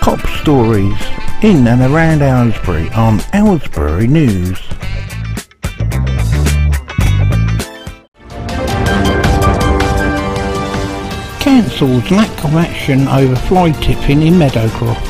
Cop stories in and around Aylesbury on Aylesbury News. Council's lack of action over fly tipping in Meadowcroft.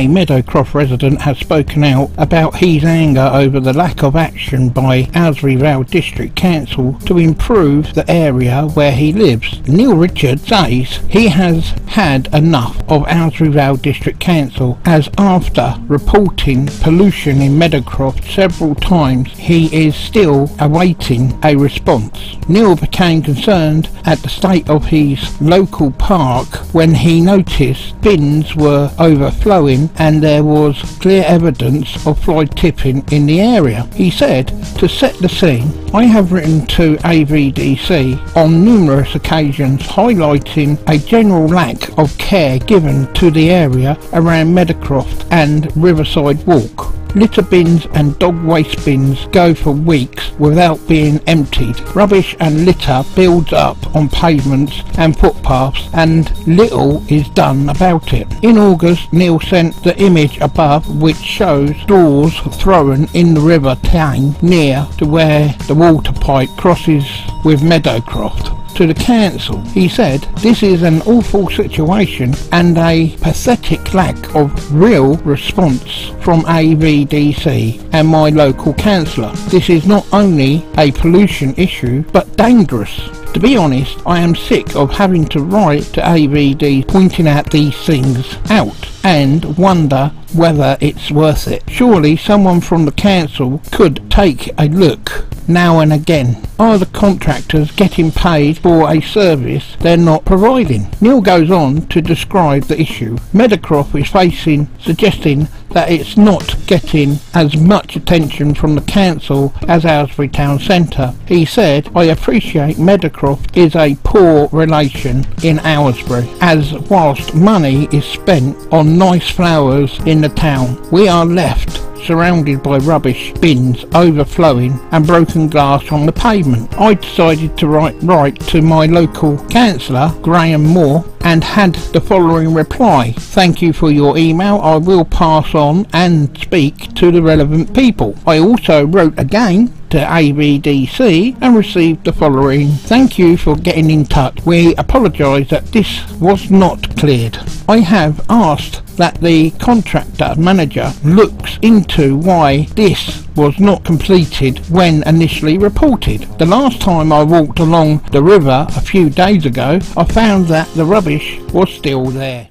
A Meadowcroft resident has spoken out about his anger over the lack of action by Aylesbury Vale District Council to improve the area where he lives. Neil Richards says he has had enough of Aylesbury Vale District Council as after reporting pollution in Meadowcroft several times he is still awaiting a response. Neil became concerned at the state of his local park when he noticed bins were overflowing and there was clear evidence of fly tipping in the area. He said, to set the scene, I have written to AVDC on numerous occasions highlighting a general lack of care given to the area around Meadowcroft and Riverside Walk. Litter bins and dog waste bins go for weeks without being emptied. Rubbish and litter builds up on pavements and footpaths and little is done about it. In August, Neil sent the image above which shows straws thrown in the River Tyne near to where the water pipe crosses with Meadowcroft to the council. He said, This is an awful situation and a pathetic lack of real response from AVDC and my local councillor. This is not only a pollution issue but dangerous. To be honest, I am sick of having to write to AVD pointing out these things out and wonder whether it's worth it. Surely someone from the council could take a look now and again. Are the contractors getting paid for a service they're not providing? Neil goes on to describe the issue. Meadowcroft is facing, suggesting that it's not getting as much attention from the council as Aylesbury Town Centre. He said, I appreciate Meadowcroft is a poor relation in Aylesbury, as whilst money is spent on nice flowers in the town, we are left surrounded by rubbish bins overflowing and broken glass on the pavement. I decided to write, write to my local councillor, Graham Moore, and had the following reply. Thank you for your email. I will pass on and speak to the relevant people. I also wrote again to AVDC and received the following. Thank you for getting in touch. We apologise that this was not cleared. I have asked that the contractor manager looks into why this was not completed when initially reported. The last time I walked along the river a few days ago, I found that the rubbish was still there.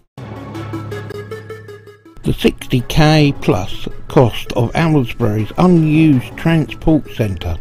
The 60k plus cost of Aylesbury's unused transport centre.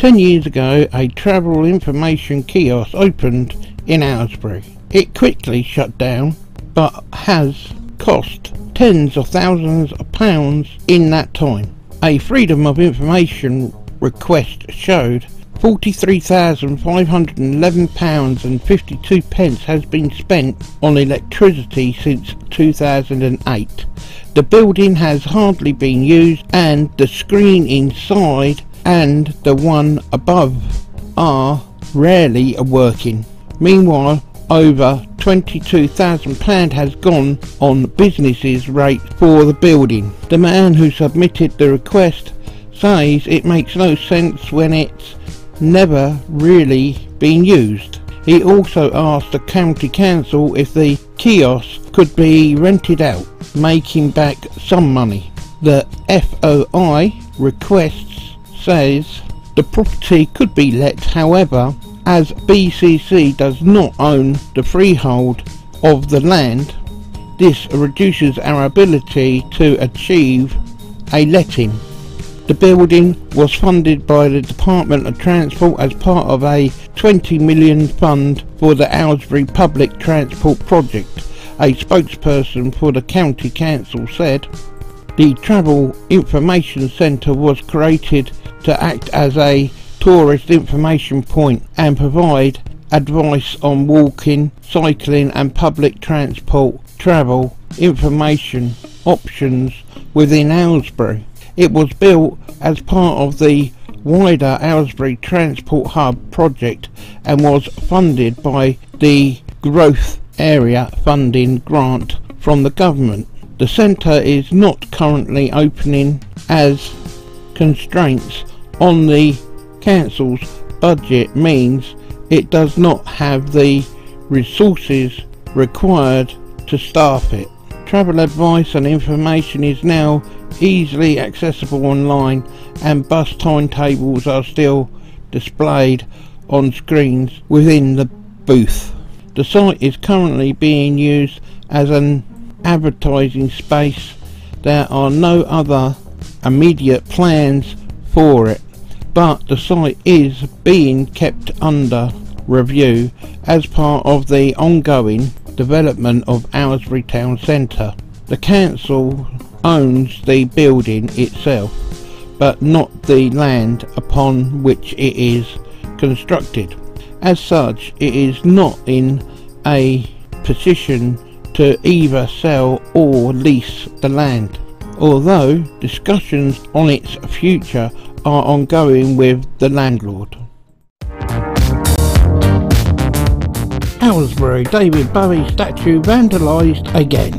Ten years ago, a travel information kiosk opened in Aylesbury. It quickly shut down, but has cost tens of thousands of pounds in that time. A Freedom of Information request showed £43,511 and 52 pence has been spent on electricity since 2008. The building has hardly been used and the screen inside and the one above are rarely working. Meanwhile, over £22,000 has gone on businesses rate for the building. The man who submitted the request says it makes no sense when it's never really been used. He also asked the county council if the kiosk could be rented out, making back some money. The FOI requests says the property could be let however as BCC does not own the freehold of the land this reduces our ability to achieve a letting. The building was funded by the Department of Transport as part of a 20 million fund for the Aylesbury Public Transport Project. A spokesperson for the County Council said, The Travel Information Centre was created to act as a tourist information point and provide advice on walking, cycling and public transport, travel, information, options within Aylesbury. It was built as part of the wider Aylesbury Transport Hub project and was funded by the Growth Area Funding Grant from the government. The centre is not currently opening as constraints on the council's budget means it does not have the resources required to staff it. Travel advice and information is now easily accessible online and bus timetables are still displayed on screens within the booth. The site is currently being used as an advertising space. There are no other immediate plans for it, but the site is being kept under review as part of the ongoing development of Aylesbury Town Centre. The council owns the building itself, but not the land upon which it is constructed. As such, it is not in a position to either sell or lease the land, although discussions on its future are ongoing with the landlord. Aylesbury David Bowie statue vandalised again.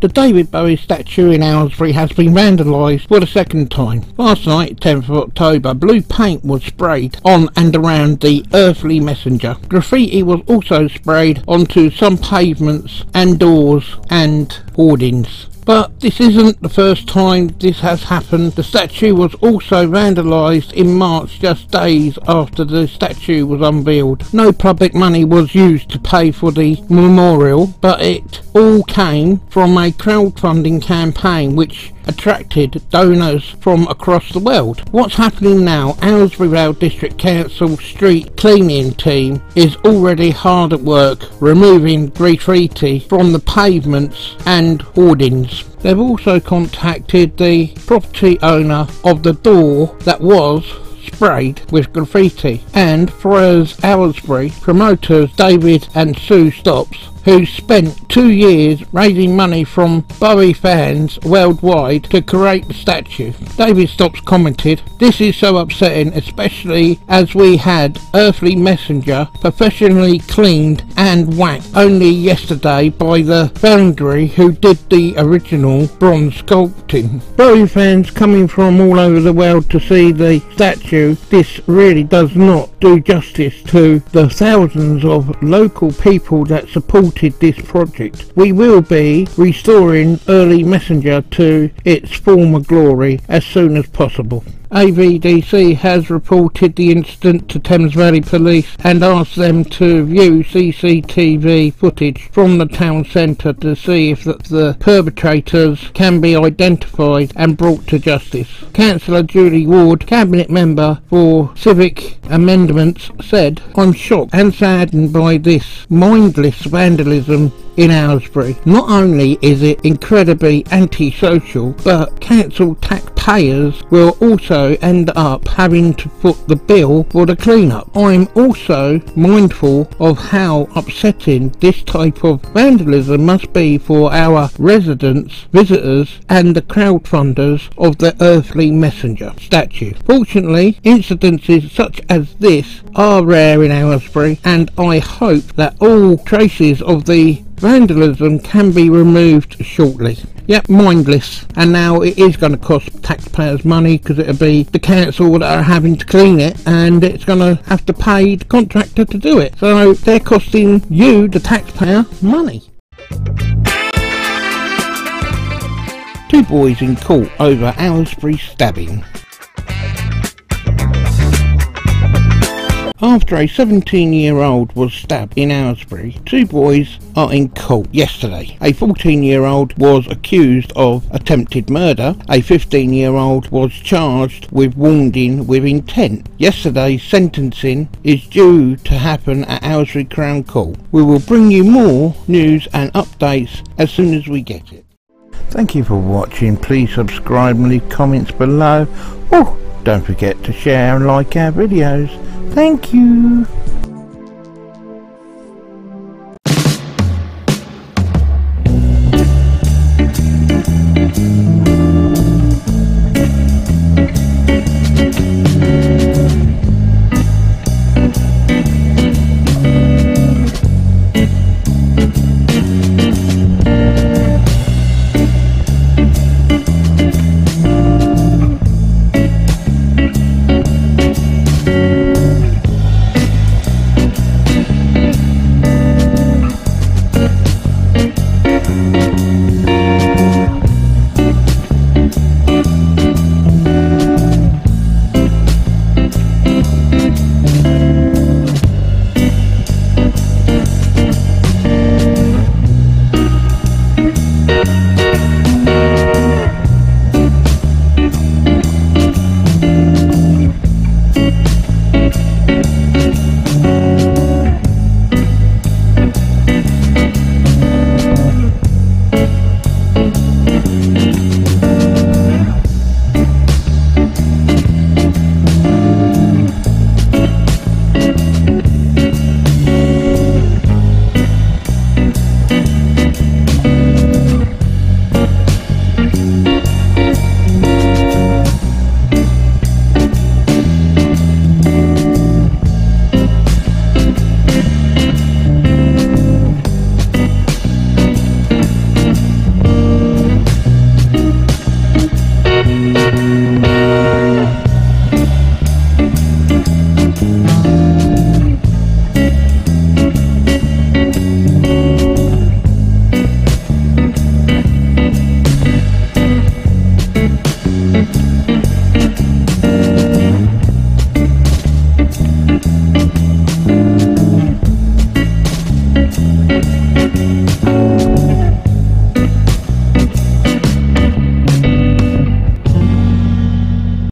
The David Bowie statue in Aylesbury has been vandalised for the second time. Last night, 10th of October, blue paint was sprayed on and around the earthly messenger. Graffiti was also sprayed onto some pavements and doors and hoardings. But this isn't the first time this has happened. The statue was also vandalised in March just days after the statue was unveiled. No public money was used to pay for the memorial but it all came from a crowdfunding campaign which attracted donors from across the world. What's happening now, Aylesbury Vale District Council street cleaning team is already hard at work removing graffiti from the pavements and hoardings. They've also contacted the property owner of the door that was sprayed with graffiti and Friars Aylesbury promoters David and Sue Stopps who spent two years raising money from Bowie fans worldwide to create the statue. David Stopps commented, This is so upsetting, especially as we had Earthly Messenger professionally cleaned and whacked only yesterday by the foundry who did the original bronze sculpting. Bowie fans coming from all over the world to see the statue, this really does not do justice to the thousands of local people that support this project. We will be restoring Earthly Messenger to its former glory as soon as possible. AVDC has reported the incident to Thames Valley Police and asked them to view CCTV footage from the town centre to see if the, perpetrators can be identified and brought to justice. Councillor Julie Ward, Cabinet Member for Civic Amenities, said, I'm shocked and saddened by this mindless vandalism in Aylesbury. Not only is it incredibly antisocial, but council taxpayers will also end up having to foot the bill for the clean-up. I'm also mindful of how upsetting this type of vandalism must be for our residents, visitors and the crowdfunders of the earthly messenger statue. Fortunately, incidences such as this are rare in Aylesbury and I hope that all traces of the vandalism can be removed shortly. Yep, mindless. And now it is going to cost taxpayers money because it'll be the council that are having to clean it and it's going to have to pay the contractor to do it. So they're costing you, the taxpayer, money. Two boys in court over Aylesbury stabbing. After a 17 year old was stabbed in Aylesbury, two boys are in court yesterday. A 14 year old was accused of attempted murder. A 15 year old was charged with wounding with intent. Yesterday's sentencing is due to happen at Aylesbury Crown Court. We will bring you more news and updates as soon as we get it. Thank you for watching. Please subscribe and leave comments below. Oh, don't forget to share and like our videos. Thank you.